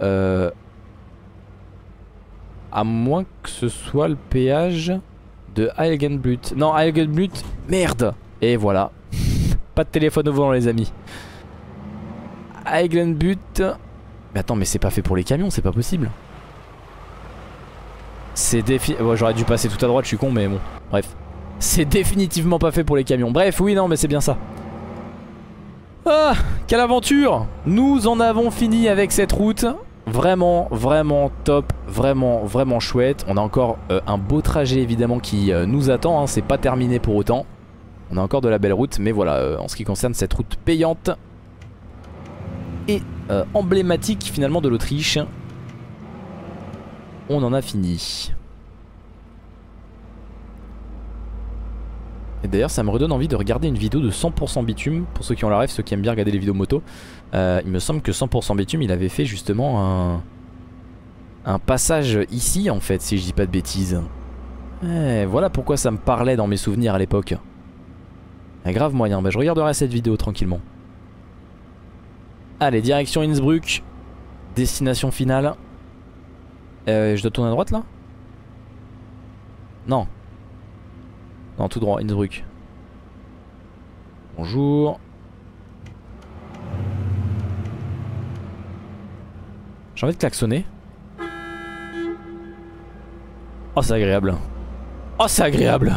Euh, à moins que ce soit le péage de Heiligenblut. Non, Heiligenblut, merde Et voilà. [LAUGHS] Pas de téléphone au volant les amis. Heiligenblut... Mais attends, mais c'est pas fait pour les camions, c'est pas possible. C'est défi... J'aurais dû passer tout à droite, je suis con, mais bon. Bref. C'est définitivement pas fait pour les camions. Bref, oui, non, mais c'est bien ça. Ah, quelle aventure Nous en avons fini avec cette route. Vraiment, vraiment top, vraiment, vraiment chouette. On a encore euh, un beau trajet évidemment qui euh, nous attend, hein. c'est pas terminé pour autant. On a encore de la belle route, mais voilà, euh, en ce qui concerne cette route payante et emblématique finalement de l'Autriche, on en a fini. Et d'ailleurs ça me redonne envie de regarder une vidéo de 100% bitume Pour ceux qui ont la rêve, ceux qui aiment bien regarder les vidéos moto euh, Il me semble que 100% bitume il avait fait justement un, un passage ici en fait si je dis pas de bêtises. Eh, Voilà pourquoi ça me parlait dans mes souvenirs à l'époque. Un grave moyen, bah, je regarderai cette vidéo tranquillement. Allez direction Innsbruck. Destination finale. Euh, Je dois tourner à droite là? Non. Non, tout droit, Innsbruck. Bonjour. J'ai envie de klaxonner. Oh, c'est agréable. Oh, c'est agréable.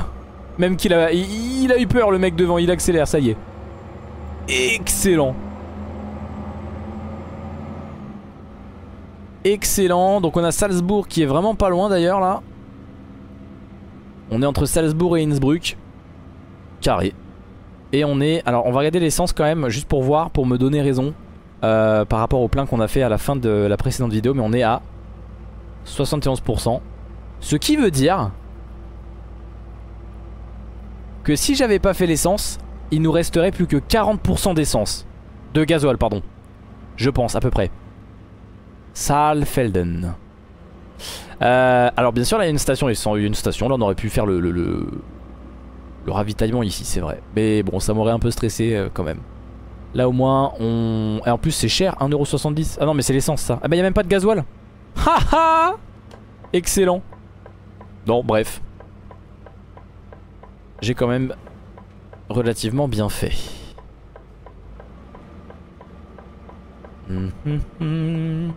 Même qu'il a, il, a eu peur, le mec devant. Il accélère, ça y est. Excellent. Excellent. Donc on a Salzbourg qui est vraiment pas loin d'ailleurs là. On est entre Salzbourg et Innsbruck. Carré. Et on est... Alors on va regarder l'essence quand même, juste pour voir, pour me donner raison. Euh, par rapport au plein qu'on a fait à la fin de la précédente vidéo. Mais on est à 71%. Ce qui veut dire... Que si j'avais pas fait l'essence, il nous resterait plus que 40% d'essence. De gasoil, pardon. Je pense, à peu près. Saalfelden. Euh, alors bien sûr là il y a une station, y a une station, là on aurait pu faire le, ravitaillement ici c'est vrai. Mais bon ça m'aurait un peu stressé euh, quand même. Là au moins on... Et en plus c'est cher, 1,70€. Ah non mais c'est l'essence ça. Ah bah il a même pas de gasoil. [LAUGHS] Haha Excellent. Non bref. J'ai quand même relativement bien fait. Hum, hum, hum.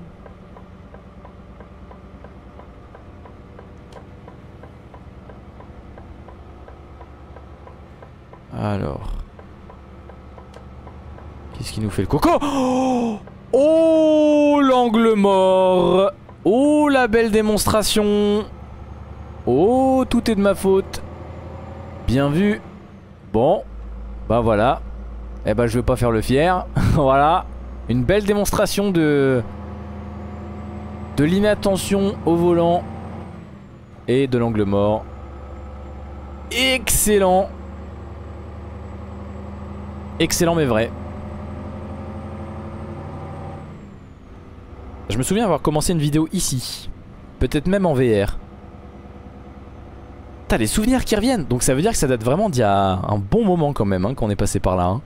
Alors. Qu'est-ce qui nous fait le coco Oh, l'angle mort. Oh la belle démonstration. Oh tout est de ma faute. Bien vu. Bon Bah voilà. Eh bah je vais pas faire le fier. [LAUGHS] Voilà. Une belle démonstration de De l'inattention au volant Et de l'angle mort. Excellent. Excellent mais vrai. Je me souviens avoir commencé une vidéo ici. Peut-être même en VR. T'as les souvenirs qui reviennent. Donc ça veut dire que ça date vraiment d'il y a un bon moment quand même hein, qu'on est passé par là. Hein.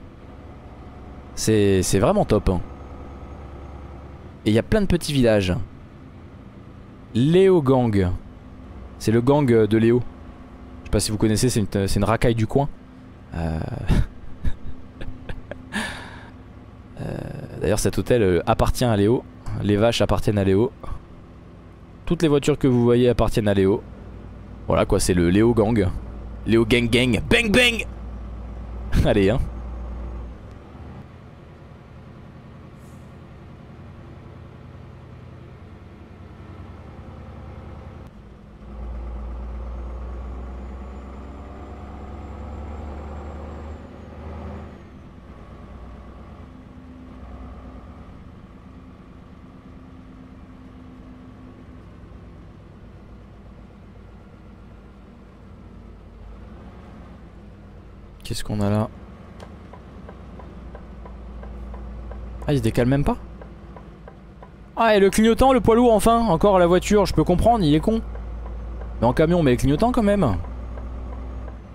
C'est vraiment top. Hein. Et il y a plein de petits villages. Léo Gang. C'est le gang de Léo. Je sais pas si vous connaissez, c'est une, une, racaille du coin. Euh... [LAUGHS] Euh, d'ailleurs cet hôtel euh, appartient à Léo. Les vaches appartiennent à Léo. Toutes les voitures que vous voyez appartiennent à Léo. Voilà quoi, c'est le Léo Gang. Léo Gang Gang. Bang bang [LAUGHS] Allez hein. Qu'est-ce qu'on a là Ah il se décale même pas Ah et le clignotant le poids lourd enfin Encore la voiture je peux comprendre il est con. Mais en camion mais le clignotant quand même.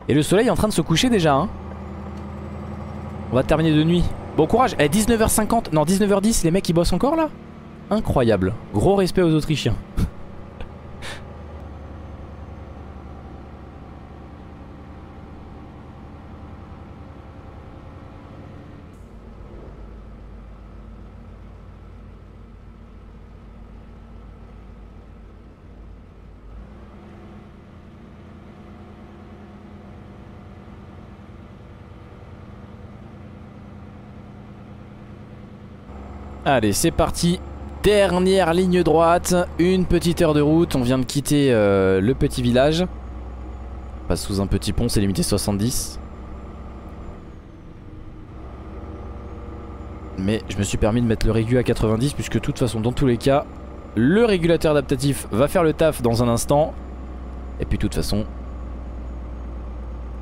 Et le soleil est en train de se coucher déjà hein. On va terminer de nuit. Bon courage. Eh 19h50 Non 19h10 les mecs ils bossent encore là? Incroyable. Gros respect aux autrichiens [LAUGHS] Allez, c'est parti. Dernière ligne droite, une petite heure de route. On vient de quitter euh, le petit village. On passe sous un petit pont, c'est limité 70. Mais je me suis permis de mettre le régu à 90 puisque de toute façon, dans tous les cas, le régulateur adaptatif va faire le taf dans un instant. Et puis de toute façon,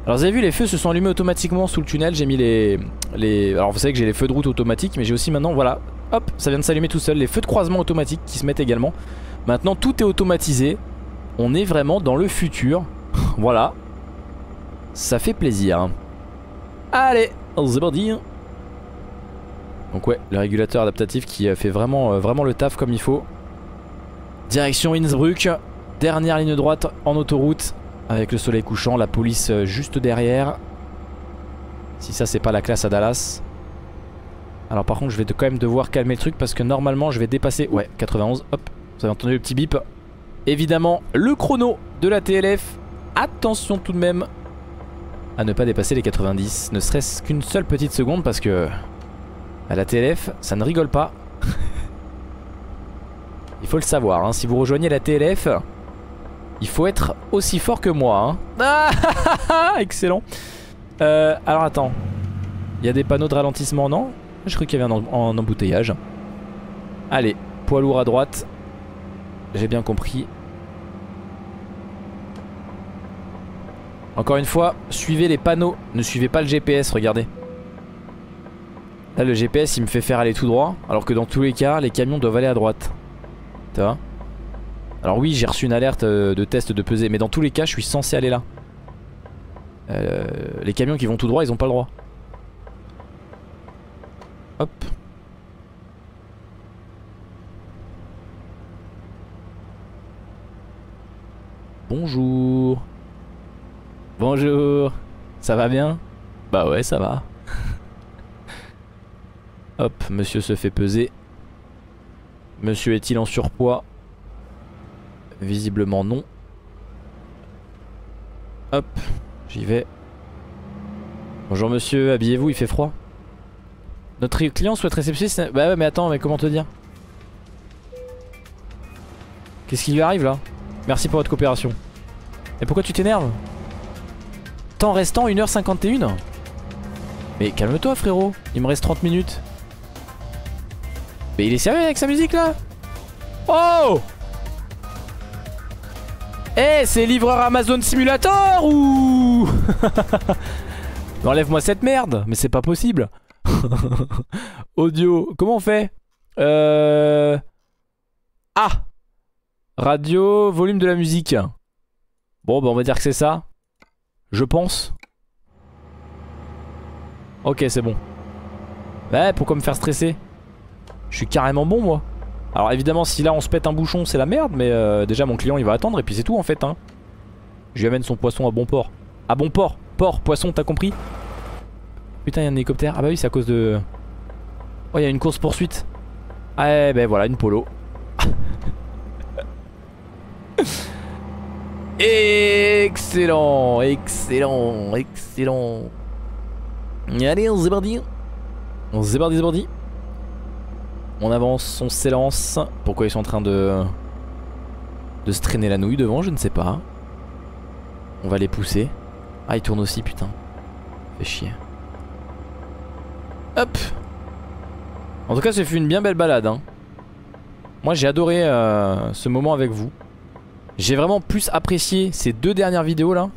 Alors vous avez vu les feux se sont allumés automatiquement sous le tunnel J'ai mis les, les... Alors vous savez que j'ai les feux de route automatiques Mais j'ai aussi maintenant voilà Hop ça vient de s'allumer tout seul Les feux de croisement automatiques qui se mettent également. Maintenant tout est automatisé. On est vraiment dans le futur. [LAUGHS] Voilà. Ça fait plaisir. Allez c'est parti. Donc ouais le régulateur adaptatif qui euh, fait vraiment, euh, vraiment le taf comme il faut. Direction Innsbruck Dernière ligne droite en autoroute avec le soleil couchant, la police euh, juste derrière. Si ça c'est pas la classe à Dallas. Alors par contre je vais quand même devoir calmer le truc parce que normalement je vais dépasser... Ouais 91, hop, vous avez entendu le petit bip. Évidemment le chrono de la TLF. Attention tout de même à ne pas dépasser les 90, ne serait-ce qu'une seule petite seconde parce que à la TLF ça ne rigole pas. [LAUGHS] Il faut le savoir, hein. si vous rejoignez la TLF, il faut être aussi fort que moi. Hein. Ah, [LAUGHS] excellent. Euh, alors attends. Il y a des panneaux de ralentissement, non? Je crois qu'il y avait un, embouteillage. Allez, poids lourd à droite. J'ai bien compris. Encore une fois, suivez les panneaux. Ne suivez pas le GPS, regardez. Là, le GPS, il me fait faire aller tout droit. Alors que dans tous les cas, les camions doivent aller à droite. Tu vois? Alors oui j'ai reçu une alerte euh, de test de pesée mais dans tous les cas je suis censé aller là. Euh, les camions qui vont tout droit ils ont pas le droit. Hop. Bonjour. Bonjour. Ça va bien? Bah ouais ça va. [LAUGHS] Hop, monsieur se fait peser. Monsieur est-il en surpoids? Visiblement non. Hop, j'y vais. Bonjour monsieur, habillez-vous, il fait froid? Notre client souhaite réceptionner... Bah ouais mais attends, mais comment te dire Qu'est-ce qui lui arrive là Merci pour votre coopération. Et pourquoi tu t'énerves Temps restant 1h51 Mais calme-toi frérot, il me reste 30 minutes. Mais il est sérieux avec sa musique là Oh eh, c'est livreur Amazon Simulator ou [LAUGHS] Enlève-moi cette merde, mais c'est pas possible. [LAUGHS] Audio, comment on fait? Euh... Ah Radio, volume de la musique. Bon, bah on va dire que c'est ça. Je pense. Ok, c'est bon. Ouais, pourquoi me faire stresser? Je suis carrément bon, moi. Alors évidemment si là on se pète un bouchon c'est la merde mais euh, déjà mon client il va attendre et puis c'est tout en fait hein. Je lui amène son poisson à bon port. À bon port, port, poisson, t'as compris? Putain il y a un hélicoptère. Ah bah oui c'est à cause de... Oh il y a une course poursuite. Ah eh ben voilà une polo. [LAUGHS] excellent, excellent, excellent. Allez on parti. On c'est parti. On avance, on s'élance. Pourquoi ils sont en train de... De se traîner la nouille devant, je ne sais pas. On va les pousser. Ah, ils tournent aussi, putain. Fait chier. Hop En tout cas, ce fut une bien belle balade. Hein. Moi, j'ai adoré euh, ce moment avec vous. J'ai vraiment plus apprécié ces deux dernières vidéos là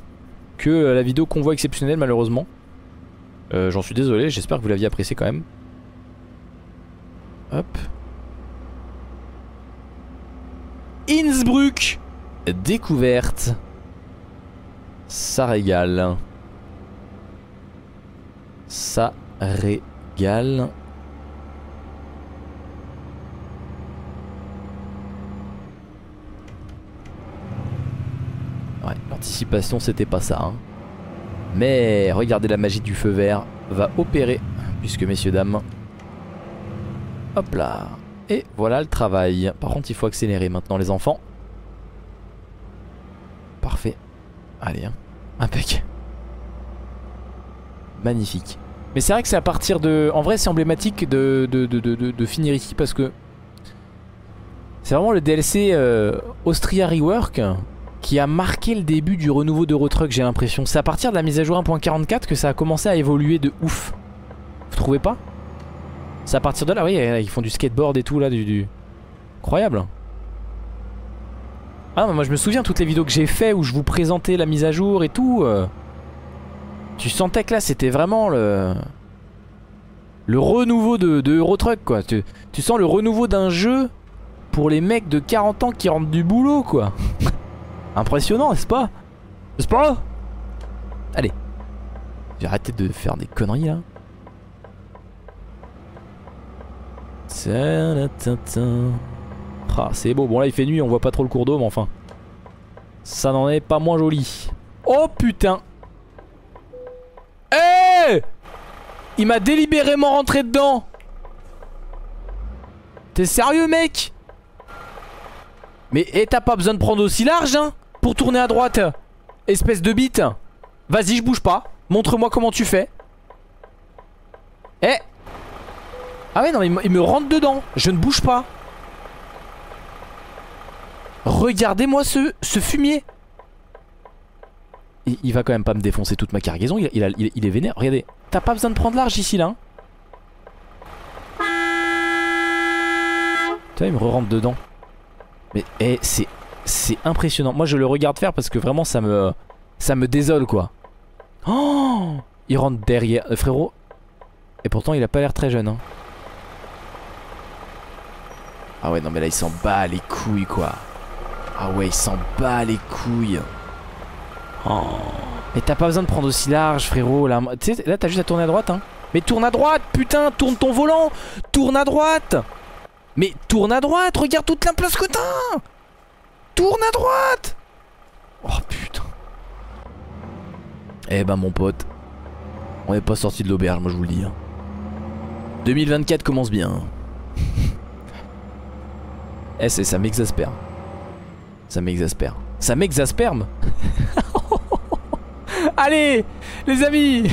que la vidéo convoi exceptionnel malheureusement. Euh, J'en suis désolé, j'espère que vous l'aviez apprécié quand même. Hop. Innsbruck découverte. Ça régale. Ça régale. L'anticipation c'était pas ça. Hein. Mais regardez la magie du feu vert va opérer. Puisque messieurs dames, Hop là. Et voilà le travail. Par contre, il faut accélérer maintenant, les enfants. Parfait. Allez, hein. impec. Magnifique. Mais c'est vrai que c'est à partir de... En vrai, c'est emblématique de, de, de, de, finir ici parce que... C'est vraiment le DLC euh, Austria Rework qui a marqué le début du renouveau d'Eurotruck, j'ai l'impression. C'est à partir de la mise à jour 1.44 que ça a commencé à évoluer de ouf. Vous trouvez pas? C'est à partir de là, oui, ils font du skateboard et tout là, du... Incroyable. Ah moi je me souviens toutes les vidéos que j'ai fait où je vous présentais la mise à jour et tout. Euh. Tu sentais que là c'était vraiment le... Le renouveau de, de Euro Truck quoi. Tu, tu sens le renouveau d'un jeu pour les mecs de 40 ans qui rentrent du boulot quoi. [LAUGHS] Impressionnant n'est-ce pas? N'est-ce pas? Allez. J'ai arrêté de faire des conneries là. Ah, c'est beau. Bon, là, il fait nuit, on voit pas trop le cours d'eau, mais enfin. Ça n'en est pas moins joli. Oh putain. Eh Il m'a délibérément rentré dedans. T'es sérieux, mec? Mais eh, t'as pas besoin de prendre aussi large, hein Pour tourner à droite. Espèce de bite. Vas-y, je bouge pas. Montre-moi comment tu fais. Eh ah ouais non mais il me rentre dedans Je ne bouge pas Regardez-moi ce, ce fumier il, va quand même pas me défoncer toute ma cargaison il, est vénère. Regardez T'as pas besoin de prendre large ici là hein. Tu vois il me re-rentre dedans. Mais eh, c'est c'est impressionnant. Moi je le regarde faire parce que vraiment ça me Ça me désole quoi. Oh Il rentre derrière euh, Frérot. Et pourtant il a pas l'air très jeune hein. Ah ouais non mais là il s'en bat les couilles quoi. Ah ouais il s'en bat les couilles oh. Mais t'as pas besoin de prendre aussi large frérot Là, t'as juste à tourner à droite hein. Mais tourne à droite putain Tourne ton volant. Tourne à droite. Mais tourne à droite Regarde toute la place que Tourne à droite. Oh putain. Eh ben mon pote On est pas sorti de l'auberge moi je vous le dis 2024 hein. commence bien. [LAUGHS] Eh, ça m'exaspère. Ça m'exaspère. Ça m'exasperme [LAUGHS] Allez, les amis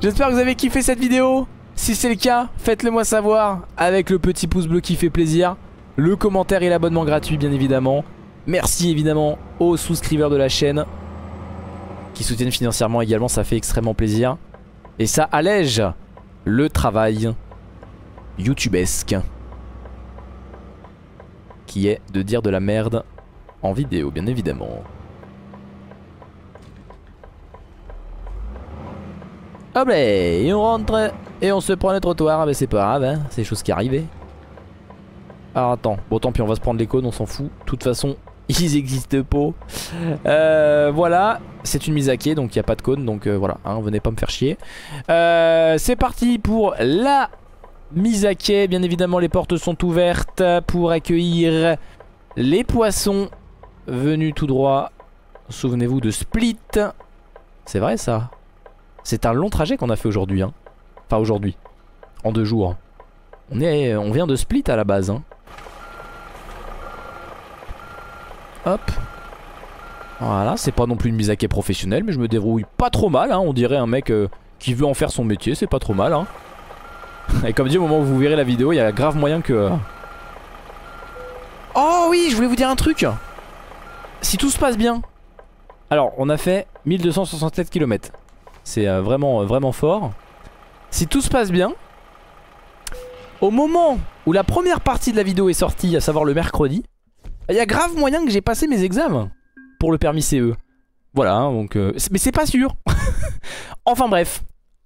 J'espère que vous avez kiffé cette vidéo. Si c'est le cas, faites-le moi savoir avec le petit pouce bleu qui fait plaisir, le commentaire et l'abonnement gratuit bien évidemment. Merci évidemment aux souscripteurs de la chaîne qui soutiennent financièrement également, ça fait extrêmement plaisir. Et ça allège le travail youtubesque qui est de dire de la merde en vidéo, bien évidemment. Et on rentre et on se prend le trottoir, mais c'est pas grave, hein, c'est des choses qui arrivaient. Alors attends, bon tant pis on va se prendre les cônes, on s'en fout. De toute façon, [LAUGHS] ils existent pas. Euh, voilà, c'est une mise à quai, donc il n'y a pas de cône, donc euh, voilà, hein, venez pas me faire chier. Euh, c'est parti pour la mise à quai. Bien évidemment, les portes sont ouvertes pour accueillir les poissons venus tout droit. Souvenez-vous de Split. C'est vrai ça? C'est un long trajet qu'on a fait aujourd'hui. Hein. Enfin aujourd'hui. En deux jours. On, vient de Split à la base. Hein. Hop. Voilà, c'est pas non plus une mise à quai professionnelle, mais je me débrouille pas trop mal. Hein. On dirait un mec euh, qui veut en faire son métier, c'est pas trop mal. Hein. [LAUGHS] Et comme dit au moment où vous verrez la vidéo, il y a grave moyen que... Euh, oh oui, je voulais vous dire un truc Si tout se passe bien Alors, on a fait 1267 km. C'est euh, vraiment, euh, vraiment fort. Si tout se passe bien, au moment où la première partie de la vidéo est sortie, à savoir le mercredi, il y a grave moyen que j'ai passé mes examens pour le permis CE. Voilà, hein, donc... mais c'est pas sûr [LAUGHS] Enfin bref,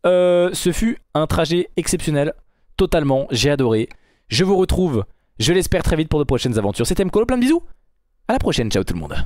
euh, ce fut un trajet exceptionnel, totalement, j'ai adoré. Je vous retrouve, je l'espère très vite pour de prochaines aventures. C'était Mkolo, plein de bisous. À la prochaine, ciao tout le monde.